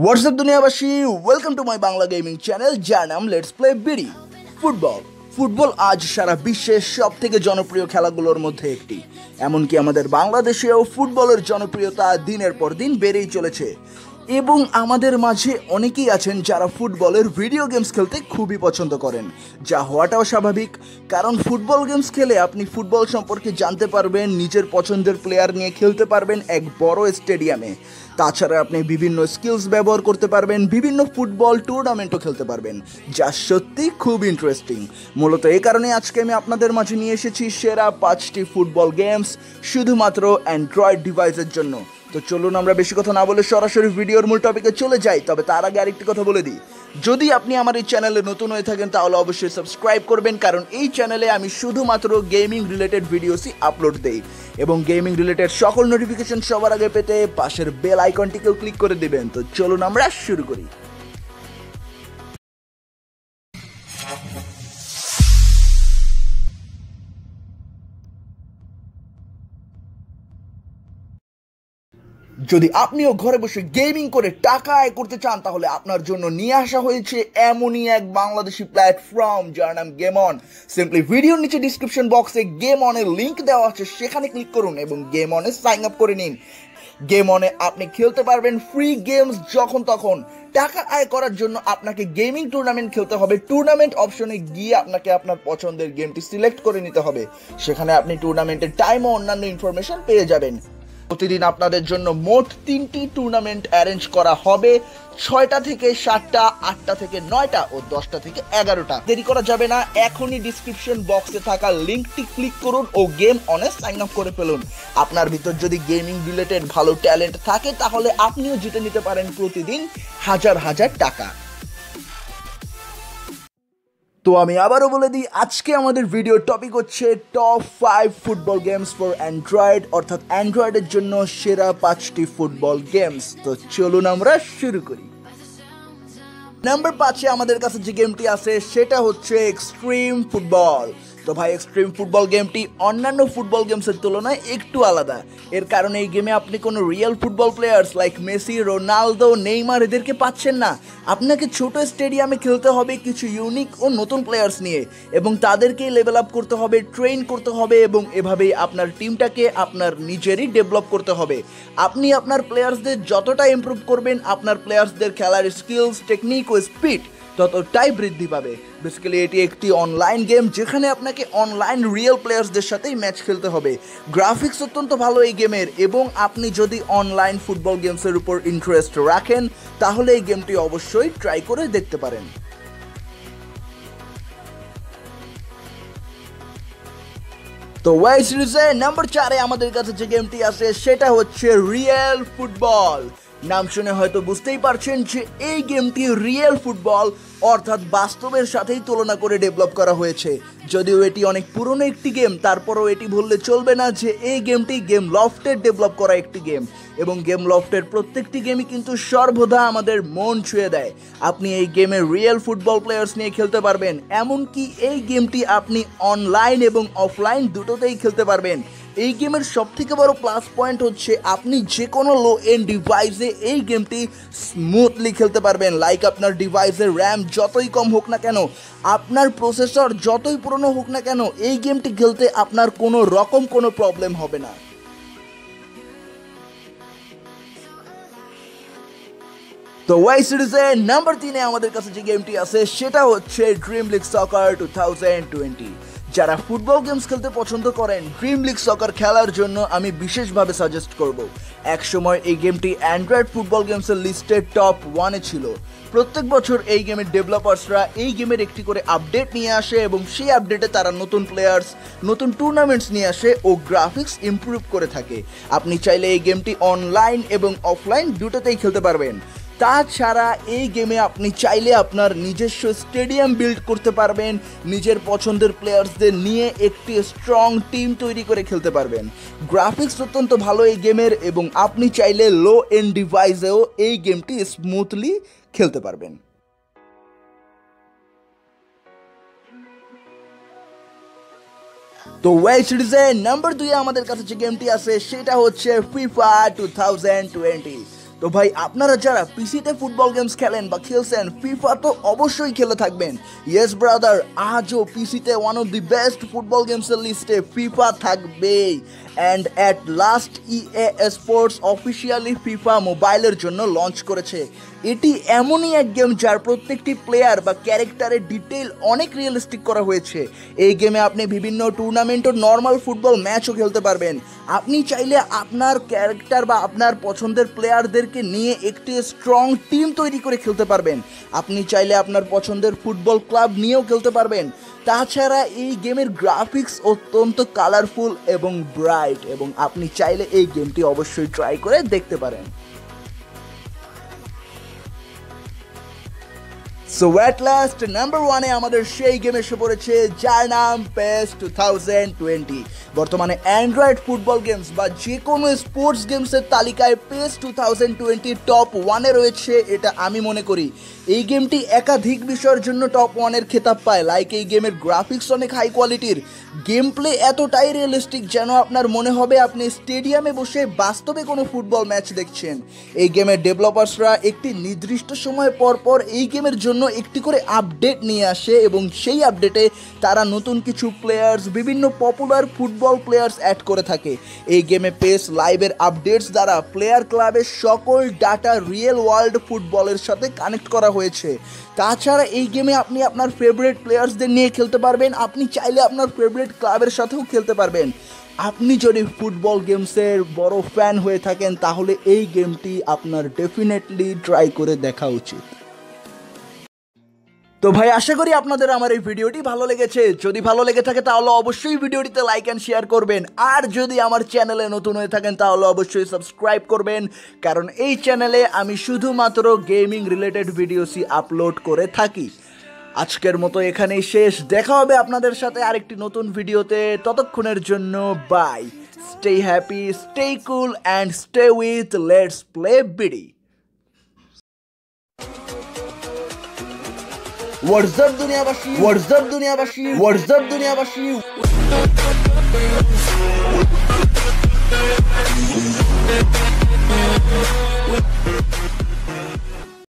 WhatsApp দুনিয়াবাসী? Welcome to my Bangla gaming channel যার নাম let's play BD football football আজ সারা বিশ্বের সব থেকে জনপ্রিয় খেলাগুলোর মধ্যে একটি। এমনকি আমাদের বাংলাদেশেও ফুটবলের জনপ্রিয়তা দিনের পর দিন বেড়েই চলেছে। এবং আমাদের মাঝে অনেকেই আছেন যারা ফুটবলের ভিডিও গেমস খেলতে খুবই পছন্দ করেন। যা হওয়াটাও স্বাভাবিক, কারণ ফুটবল গেমস খেলে আপনি ফুটবল সম্পর্কে জানতে পারবেন, নিজের পছন্দের প্লেয়ার নিয়ে খেলতে পারবেন এক বড় স্টেডিয়ামে তাছাড়া আপনি বিভিন্ন স্কিলস ব্যবহার করতে পারবেন, বিভিন্ন ফুটবল টুর্নামেন্টও খেলতে পারবেন, যা সত্যি খুব ইন্টারেস্টিং মূলত এই কারণে আজকে আমি আপনাদের মাঝে নিয়ে এসেছি সেরা পাঁচটি ফুটবল গেমস শুধুমাত্র অ্যান্ড্রয়েড ডিভাইসের জন্য। তো চলুন আমরা বেশি কথা না বলে সরাসরি ভিডিওর মূল টপিকে চলে যাই, তবে তার আগে আরেকটি কথা বলে দিই। যদি আপনি আমার এই চ্যানেলে নতুন হয়ে থাকেন, তাহলে অবশ্যই সাবস্ক্রাইব করবেন, কারণ এই চ্যানেলে আমি শুধুমাত্র গেমিং রিলেটেড ভিডিওসই আপলোড দেই এবং গেমিং রিলেটেড সকল নোটিফিকেশন সবার আগে পেতে পাশের বেল আইকনটিকেও ক্লিক করে দেবেন। তো চলুন আমরা শুরু করি। যদি আপনিও ঘরে বসে গেমিং করে টাকা আয় করতে চান, তাহলে আপনার জন্য নিয়ে আসা হয়েছে এমনই এক বাংলাদেশি প্ল্যাটফর্ম যার নাম গেম অন সিম্পলি ভিডিওর নিচে ডিসক্রিপশন বক্সে গেম অনের লিঙ্ক দেওয়া আছে, সেখানে ক্লিক করুন এবং গেম অনে সাইন আপ করে নিন। গেম অনে আপনি খেলতে পারবেন ফ্রি গেমস যখন তখন। টাকা আয় করার জন্য আপনাকে গেমিং টুর্নামেন্ট খেলতে হবে। টুর্নামেন্ট অপশনে গিয়ে আপনাকে আপনার পছন্দের গেমটি সিলেক্ট করে নিতে হবে। সেখানে আপনি টুর্নামেন্টের টাইম ও অন্যান্য ইনফরমেশন পেয়ে যাবেন। প্রতিদিন আপনাদের জন্য মোট তিনটি টুর্নামেন্ট অ্যারেঞ্জ করা হবে। ছয়টা থেকে সাতটা, আটটা থেকে নয়টা ও দশটা থেকে এগারোটা। দেরি করা যাবে না, এখনই ডিসক্রিপশন বক্সে থাকা লিঙ্কটি ক্লিক করুন ও গেম অনে সাইন আপ করে ফেলুন। আপনার ভিতর যদি গেমিং রিলেটেড ভালো ট্যালেন্ট থাকে, তাহলে আপনিও জিতে নিতে পারেন প্রতিদিন হাজার হাজার টাকা। তো আমি আবারও বলে দিই, আজকে আমাদের ভিডিও টপিক হচ্ছে top five football games for Android অর্থাৎ অ্যান্ড্রয়েডের জন্য সেরা পাঁচটি ফুটবল গেমস তো চলুন আমরা শুরু করি। নাম্বার পাঁচে আমাদের কাছে যে গেমটি আছে, সেটা হচ্ছে এক্সট্রিম ফুটবল তো ভাই এক্সট্রিম ফুটবল গেমটি অন্যান্য ফুটবল গেমসের তুলনায় একটু আলাদা। এর কারণে, এই গেমে আপনি কোনো real football players like Messi, Ronaldo, Neymar এদেরকে পাচ্ছেন না। আপনাকে ছোট স্টেডিয়ামে খেলতে হবে কিছু ইউনিক ও নতুন প্লেয়ার্স নিয়ে এবং তাদেরকেই লেভেল আপ করতে হবে ট্রেন করতে হবে এবং এভাবেই আপনার টিমটাকে আপনার নিজেরই ডেভেলপ করতে হবে। আপনি আপনার প্লেয়ার্সদের যতটা ইমপ্রুভ করবেন, আপনার প্লেয়ার্সদের খেলার স্কিলস টেকনিক ও স্পিড ততটাই বৃদ্ধি পাবে। বেসিক্যালি এটি একটি অনলাইন গেম যেখানে আপনাকে অনলাইন রিয়েল প্লেয়ার্সদের সাথেই ম্যাচ খেলতে হবে। গ্রাফিক্স অত্যন্ত ভালো এই গেমের এবং আপনি যদি অনলাইন ফুটবল গেমসের উপর ইন্টারেস্ট রাখেন, তাহলে এই গেমটি অবশ্যই ট্রাই করে দেখতে পারেন। তো ওয়াই সিরিজে নাম্বার চারে আমাদের কাছে যে গেমটি আছে, সেটা হচ্ছে রিয়েল ফুটবল নাম শুনে হয়তো বুঝতেই পারছেন যে এই গেমটি রিয়েল ফুটবল, অর্থাৎ বাস্তবের সাথেই তুলনা করে ডেভেলপ করা হয়েছে। যদিও এটি অনেক পুরনো একটি গেম, তারপরও এটি বললে চলবে না যে এই গেমটি গেম লফটের ডেভেলপ করা একটি গেম। এবং গেম লফটের প্রত্যেকটি গেমই কিন্তু সর্বদা আমাদের মন ছুঁয়ে দেয়। আপনি এই গেমে রিয়েল ফুটবল প্লেয়ার্স নিয়ে খেলতে পারবেন, এমনকি এই গেমটি আপনি অনলাইন এবং অফলাইন দুটোতেই খেলতে পারবেন। এই গেমের সব থেকে বড় প্লাস পয়েন্ট হচ্ছে আপনি যে কোনো লো এন ডিভাইসে এই গেমটি স্মুথলি খেলতে পারবেন। লাইক আপনার ডিভাইসের র্যাম যতই কম হোক না কেন, আপনার প্রসেসর যতই পুরনো হোক না কেন, এই গেমটি খেলতে আপনার কোনো রকম কোনো প্রবলেম হবে না। তো ওয়াই সিরিজে নাম্বার তিনে আমাদের কাছে যে গেমটি আছে, সেটা হচ্ছে dream league soccer two thousand twenty যারা ফুটবল গেমস খেলতে পছন্দ করেন ড্রিম লিগ সকার খেলার জন্য আমি বিশেষভাবে সাজেস্ট করব। একসময় এই গেমটি অ্যান্ড্রয়েড ফুটবল গেমসের লিস্টে টপ ওয়ানে ছিল। প্রত্যেক বছর এই গেমের ডেভেলপার্সরা এই গেমের একটি করে আপডেট নিয়ে আসে এবং সেই আপডেটে তারা নতুন প্লেয়ার্স নতুন টুর্নামেন্টস নিয়ে আসে ও গ্রাফিক্স ইমপ্রুভ করে থাকে। আপনি চাইলে এই গেমটি অনলাইন এবং অফলাইন দুটোতেই খেলতে পারবেন। তাছাড়া এই গেমে আপনি চাইলে আপনার নিজস্ব স্টেডিয়াম বিল্ড করতে পারবেন, নিজের পছন্দের প্লেয়ার্সদের নিয়ে একটি স্ট্রং টিম তৈরি করে খেলতে পারবেন। গ্রাফিক্স অত্যন্ত ভালো এই গেমের এবং আপনি চাইলে লো এন্ড ডিভাইসেও এই গেমটি স্মুথলি খেলতে পারবেন। তো ওয়েব সিরিজে নাম্বার দুই আমাদের কাছে যে গেমটি আছে, সেটা হচ্ছে ফিফা টু থাউজেন্ড টোয়েন্টি তো ভাই, আপনারা যারা পিসিতে ফুটবল গেমস খেলেন বা খেলছেন ফিফা তো অবশ্যই খেলে থাকবেন। ইয়েস ব্রাদার আজও পিসিতে one of the best football গেমসের লিস্টে ফিফা থাকবেই। And at last EA Sports officially FIFA মোবাইলের জন্য লঞ্চ করেছে। এটি এমনই এক গেম যার প্রত্যেকটি প্লেয়ার বা ক্যারেক্টারের ডিটেইল অনেক রিয়েলিস্টিক করা হয়েছে। এই গেমে আপনি বিভিন্ন টুর্নামেন্ট ও নর্মাল ফুটবল ম্যাচও খেলতে পারবেন। আপনি চাইলে আপনার ক্যারেক্টার বা আপনার পছন্দের প্লেয়ারদেরকে নিয়ে একটি স্ট্রং টিম তৈরি করে খেলতে পারবেন। আপনি চাইলে আপনার পছন্দের ফুটবল ক্লাব নিয়েও খেলতে পারবেন। তাছাড়া এই গেমের গ্রাফিক্স অত্যন্ত কালারফুল এবং ব্রাইট এবং আপনি চাইলে এই গেমটি অবশ্যই ট্রাই করে দেখতে পারেন। সো অ্যাট লাস্ট নাম্বার ওয়ানে আমাদের সেই গেম এসে পড়েছে, যার নাম পেস টু থাউজেন্ড টোয়েন্টি বর্তমানে অ্যান্ড্রয়েড ফুটবল গেমস বা যে কোনো স্পোর্টস গেমসের তালিকায় PES two thousand twenty top ওয়ানে রয়েছে, এটা আমি মনে করি। এই গেমটি একাধিক বিষয়ের জন্য টপ ওয়ানের খেতাব পায় লাইক এই গেমের গ্রাফিক্স অনেক হাই কোয়ালিটির গেম প্লে এতটাই রিয়েলিস্টিক যেন আপনার মনে হবে আপনি স্টেডিয়ামে বসে বাস্তবে কোনো ফুটবল ম্যাচ দেখছেন। এই গেমের ডেভেলপার্সরা একটি নির্দিষ্ট সময় পর পর এই গেমের জন্য একটি করে আপডেট নিয়ে আসে এবং সেই আপডেটে তারা নতুন কিছু প্লেয়ার্স বিভিন্ন পপুলার ফুটবল প্লেয়ার্স অ্যাড করে থাকে। এই গেমে পেস লাইভের আপডেটস দ্বারা প্লেয়ার ক্লাবের সকল ডাটা রিয়েল ওয়ার্ল্ড ফুটবলের সাথে কানেক্ট করা হয়েছে। তাছাড়া এই গেমে আপনি আপনার ফেভারিট প্লেয়ার্সদের নিয়ে খেলতে পারবেন, আপনি চাইলে আপনার ফেভারিট ক্লাবের সাথেও খেলতে পারবেন। আপনি যদি ফুটবল গেমসের বড় ফ্যান হয়ে থাকেন, তাহলে এই গেমটি আপনার ডেফিনেটলি ট্রাই করে দেখা উচিত। তো ভাই, আশা করি আপনাদের আমার এই ভিডিওটি ভালো লেগেছে। যদি ভালো লেগে থাকে, তাহলে অবশ্যই ভিডিওটিতে লাইক অ্যান্ড শেয়ার করবেন। আর যদি আমার চ্যানেলে নতুন হয়ে থাকেন, তাহলে অবশ্যই সাবস্ক্রাইব করবেন। কারণ এই চ্যানেলে আমি শুধুমাত্র গেমিং রিলেটেড ভিডিওসই আপলোড করে থাকি। আজকের মতো এখানেই শেষ। দেখা হবে আপনাদের সাথে আরেকটি নতুন ভিডিওতে। ততক্ষণের জন্য bye stay happy stay cool and stay with Let's Play BD WhatsApp দুনিয়াবাসী হোয়াটসঅ্যাপ দুনিয়াবাসী হোয়াটসঅ্যাপ দুনিয়াবাসী